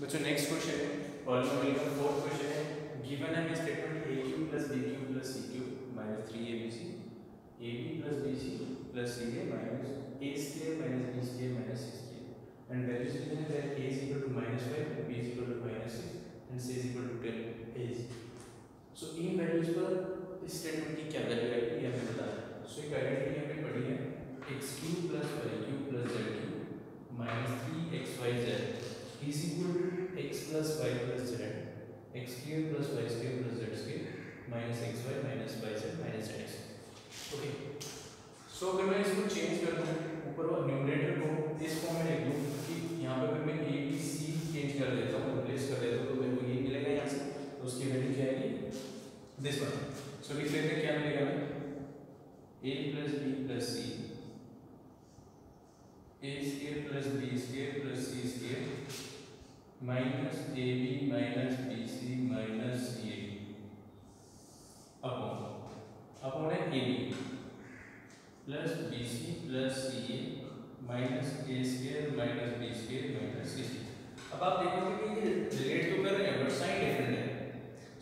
बच्चों next question है का फोर्थ क्वेश्चन है गिवन है हमें statement a cube plus b cube plus c cube minus three a b c a b plus b c plus c a minus a square minus b square minus c square and values given है that a is equal to minus 5 b is equal to minus 6 and c is equal to 10 is. So in values पर इस statement की क्या value आएगी ये हमें बताना है। सो एक आइडेंटिटी हमने पढ़ी है, x cube plus y cube plus z cube minus three x y z is equal to x plus y plus z x square plus y square plus z square minus xy minus yz minus zx okay so अगर मैं इसको change कर दूँ ऊपर वाला numerator को इस form में लिख दूँ कि यहाँ पे मैं a b c चेंज कर देता हूँ रिप्लेस कर देता हूँ तो मेरे को ये मिलेगा यहाँ से तो उसकी वैल्यू क्या आएगी दिस वन सो लिख लेते हैं क्या मिलेगा हमें a plus b plus c a square plus b square plus c square minus a b minus b c minus c a upon upon है a b plus b c plus c a minus a square minus b square minus c c अब आप देखोगे कि ये relate तो कर रहे हैं बट साइन डिफरेंट है।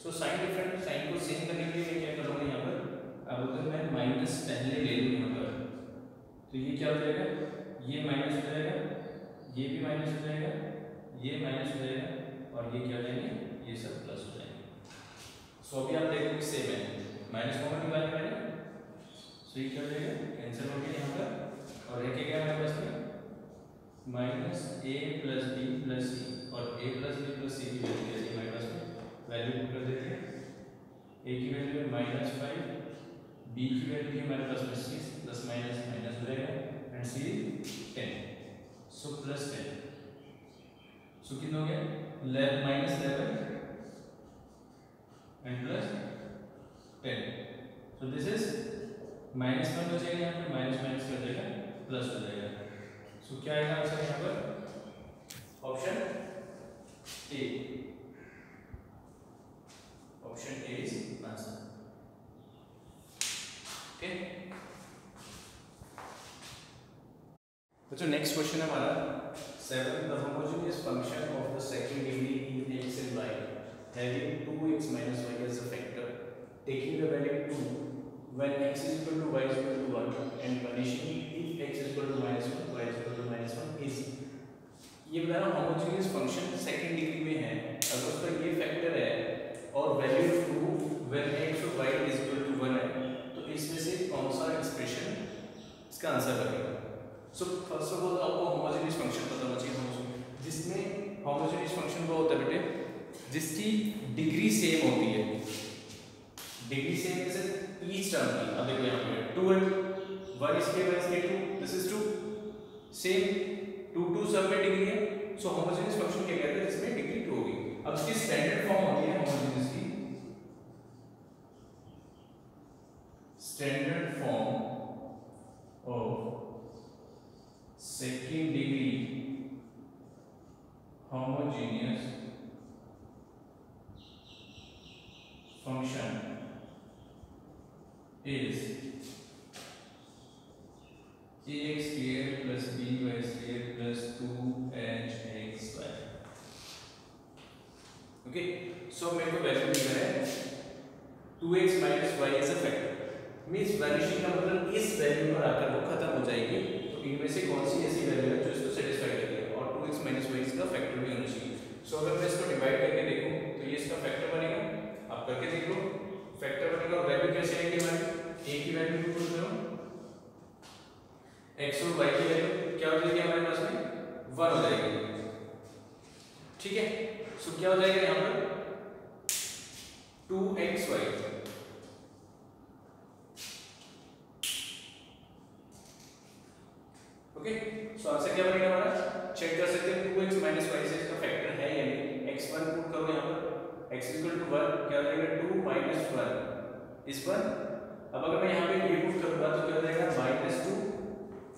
सो साइन डिफरेंट साइन को सेम करने के लिए मैं क्या करूँगा यहाँ पर? अब अगर मैं माइनस पहले ले लूँ यहाँ पर तो ये क्या हो जाएगा? ये माइनस हो जाएगा, ये भी माइनस हो जाएगा ये माइनस हो जाएगा और ये क्या हो जाएँगे? ये सब प्लस हो जाएँगे। सो अभी आप देखो कि सेम है। माइनस कॉमन निकाला मैंने सो ये क्या हो जाएगा? कैंसिल हो गया यहाँ पर। और एक क्या हमारे पास में? Minus a plus b plus c और a plus b plus c की वैल्यू कैसी हमारे पास में? वैल्यू कर देते हैं। ए की वैल्यू है माइनस फाइव बी की वैल्यू है हमारे पास में सिक्स प्लस माइनस माइनस हो जाएगा। And c ten so plus ten so कितना हो गया? Minus eleven and plus ten so this is minus one हो जाएगा यहाँ पे माइनस माइनस कर देगा प्लस हो जाएगा। सो क्या आएगा आंसर यहाँ पर? Option a option a is answer okay बच्चों नेक्स्ट क्वेश्चन है हमारा। Seven the homogeneous function of the second degree in x and y having 2x minus y as a factor taking the value 2 when x is equal to y is equal to 1 and punishing if x is equal to minus 1 जिसकी degree same होती है। Degree same जैसे each term की, अब देखो यहाँ पे two and one इसके वन इसके two this is two same two two सब में डिग्री है सो होमोजेनियस फ़ंक्शन क्या कहते हैं? जिसमें डिग्री टू होगी। अब इसकी स्टैंडर्ड फॉर्म होती है होमोजेनियस की। Standard form of second degree homogeneous is ax square plus by square plus 2hxy okay so मेरे को वैल्यू मिल है 2x minus y as a factor means vanishing का मतलब इस वैल्यू पर आकर वो खत्म हो जाएगी। इनमें से कौन सी ऐसी वैल्यू है जो इसको सेटिस्फाई करती है और 2x minus y इसका फैक्टर भी होना चाहिए। सो अगर मैं इसको डिवाइड करके देखूँ तो ये इसका फैक्टर बनेगा। आप करके देख लो। फैक्टर बनेगा और वैल्यू कैसे आएगी हमारी a की वैल्यू पुट करो x और y की वैल्यू क्या हो जाएगी हमारे पास में? 1 हो जाएगी। ठीक है? सो क्या हो जाएगा यहाँ पर? 2xy ओके सो आंसर क्या बनेगा हमारा? चेक कर सकते हैं 2x minus y से इसका फैक्टर है या नहीं। X1 पुट करो यहाँ पर। X 1 क्या हो जाएगा 2 minus 1 इस पर अब अगर मैं यहाँ पे पुट करूँगा तो क्या हो जाएगा minus 2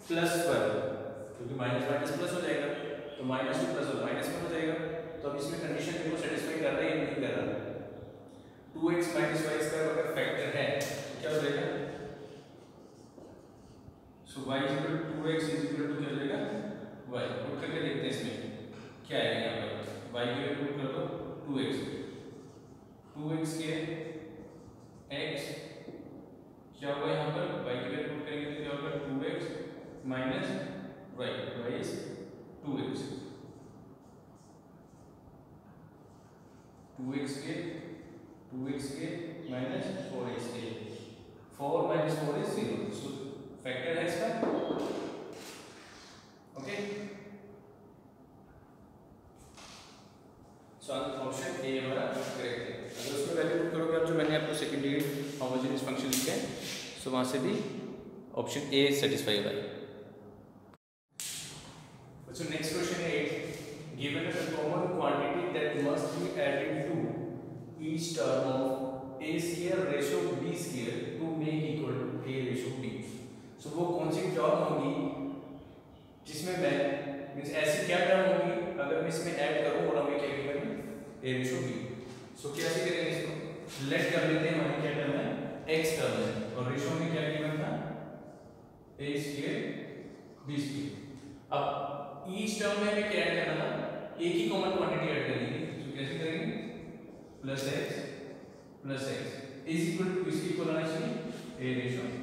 plus 1 क्योंकि माइनस माइनस प्लस हो जाएगा। तो minus two plus minus one हो जाएगा। तो अब इसमें कंडीशन को सेटिस्फाई कर रहा है या नहीं कर रहा। 2x minus y इसका अगर फैक्टर है तो क्या हो जाएगा सो y is equal to 2x is equal to क्या हो जाएगा y पुट करके देखते हैं इसमें क्या आएगा यहाँ पर वाई की वैल्यू पुट कर दो two x two x square x क्या होगा यहाँ पर वाई की वैल्यू पुट करेंगे तो क्या होगा two x minus y y is two x two x के टू एक्स के माइनस फोर एक्स के four minus four is zero so factor है इसका ओके सो ऑप्शन ए हमारा करेक्ट है अगर उसमें वैल्यू पुट करोगे आप जो मैंने आपको सेकेंडरी होमोजेनियस फ़ंक्शन लिखे हैं सो वहाँ से भी ऑप्शन ए सेटिस्फाई होगा So next question is given a common quantity that must be added to each term of a square ratio b square to make equal to a ratio b. So वो कौन सी term होगी जिसमें मैं means ऐसी क्या term होगी अगर मैं इसमें ऐड करूँ और हमें क्या है a ratio b. सो कैसे करेंगे इसको? लेट कर लेते हैं हमारी क्या टर्म है? X टर्म है। और रेशियो में क्या गिवन था? A square, b square. अब ईच टर्म में हमें क्या ऐड करना था? एक ही कॉमन क्वांटिटी ऐड करेंगे तो कैसे करेंगे? Plus x plus x is equal to इसकी इक्वल आना चाहिए? ए बी की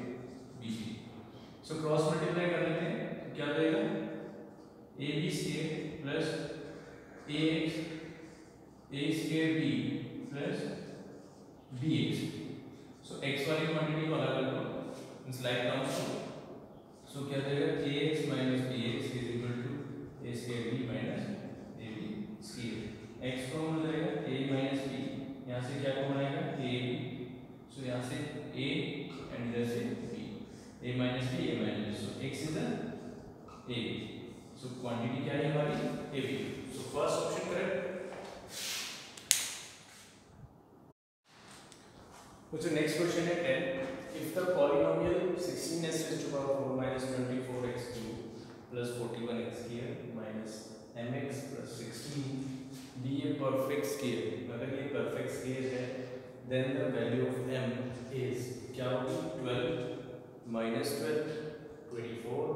सो क्रॉस मल्टीप्लाई कर लेते हैं तो क्या रहेगा a b square plus a x a square b plus b x so x वाली क्वांटिटी को अलग कर दो मींस लाइक डाउन सो क्या देगा a x minus b x is equal to a square b minus a b square x को मिल जाएगा ए माइनस बी यहाँ से क्या कॉमन आएगा ए बी सो यहाँ से ए एंड इधर से B A minus B A minus so X is A so quantity क्या है हमारी A B so first option correct So next question है 10. If the polynomial 16s raised to power 4 minus 24x cube plus 41x here minus mx plus 16 be a perfect scale अगर ये perfect scale है then the value of m is क्या होगी 12 minus 12 24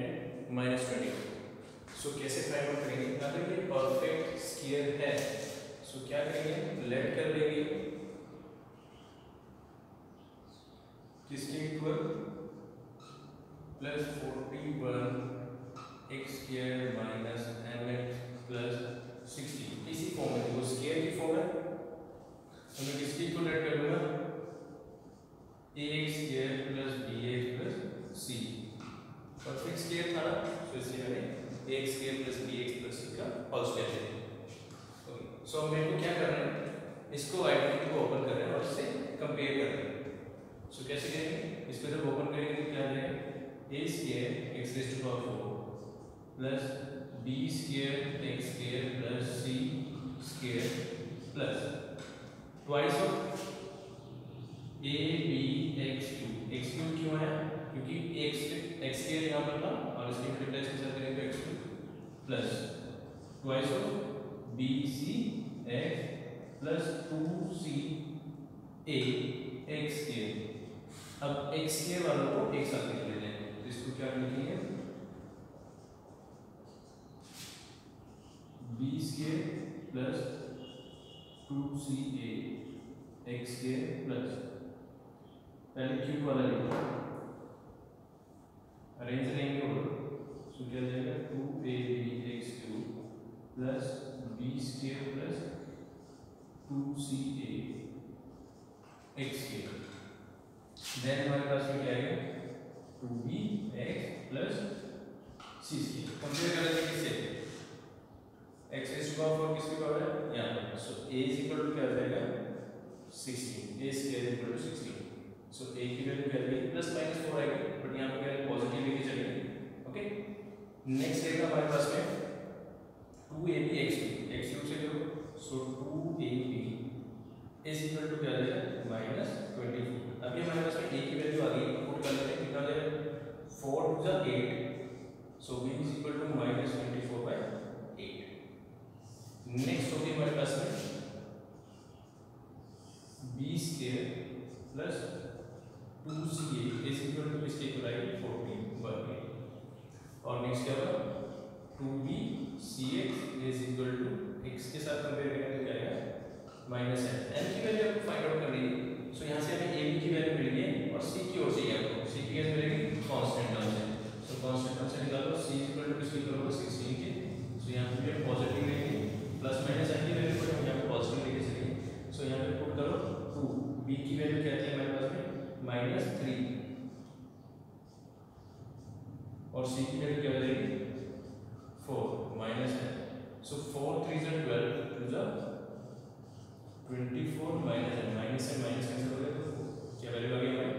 and minus 24 so कैसे find out करेंगे अगर ये perfect scale है so क्या करेंगे लेट कर लेंगे किसके equal plus forty one X square minus M X plus sixty इसी फॉर्म में वो स्क्र की फॉर्म है तो मैं किसकी इक्वल ऐड कर लूँगा A X square plus B X plus C perfect square था ना? तो इसलिए मैंने A X square plus B X plus C का होल स्क्वायर लिया सो मेरे को क्या करना है? इसको आइडेंटिटी को ओपन कर रहे हैं और इससे कंपेयर कर रहे हैं सो कैसे करेंगे? इसको जब ओपन करेंगे तो क्या आ जाएगा A square X raise to power four plus B square X square plus C square plus twice of A B X cube X cube क्यों है क्योंकि एक्स एक्स स्क्वायर यहाँ पर था और इसकी मल्टीप्लाई के साथ करेंगे तो X cube plus twice of B C X plus two C A X square अब x के वालों को एक साथ लिख लेते हैं। तो इसको क्या लिखेंगे? b square plus two C A X square plus पहले क्यूब वाला लिखो। अरेंज करेंगे और सो क्या जाएगा? Two A B X cube plus B square plus two C A X square then हमारे पास क्या आएगा two B X plus C C. Compare कर लेंगे किससे? एक्स एस पावर फोर किसके पावर है? यहाँ पर। So A is equal to क्या आ जाएगा? Sixteen A square equal to sixteen so A की वैल्यू क्या आएगी प्लस माइनस फोर आएगी CL plus two C A is equal to इसके इक्वल आएगी फोर्टीन वर्ग में और नेक्स्ट क्या होगा two B C X is equal to X के साथ कंपेयर करेंगे क्या आएगा माइनस एन एन की वैल्यू आपको और सी की वैल्यू क्या हो जाएगी? Four minus ten so four three जो ट्वेल्व टू जो ट्वेंटी फोर माइनस माइनस से माइनस कैंसिल हो गया तो क्या वैल्यू आ गया?